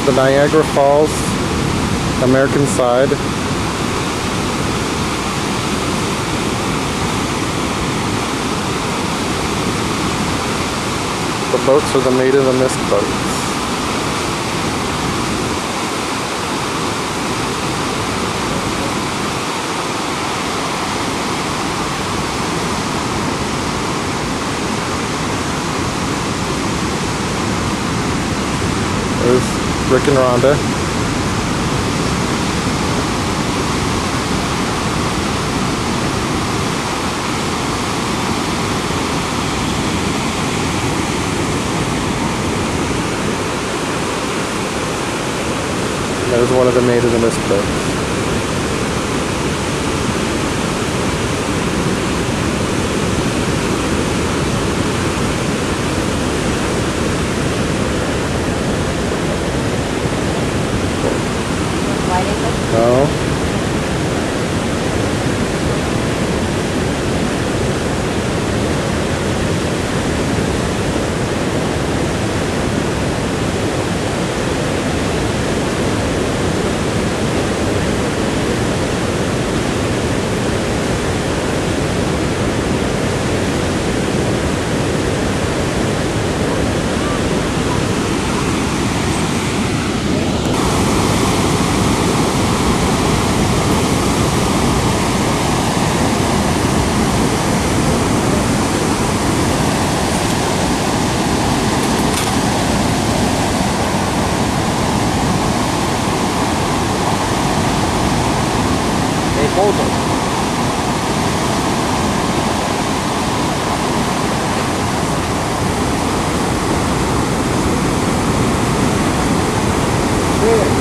is the Niagara Falls American side. The boats are the Maid of the Mist boats. There's Rick and Rhonda. There's one of the Maid of the Mist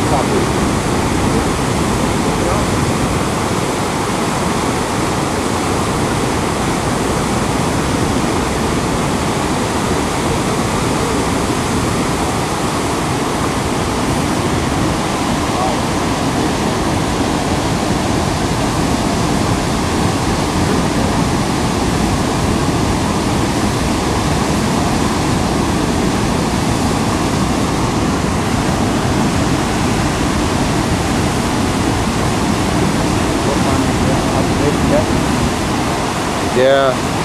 Yeah, copy. Yeah.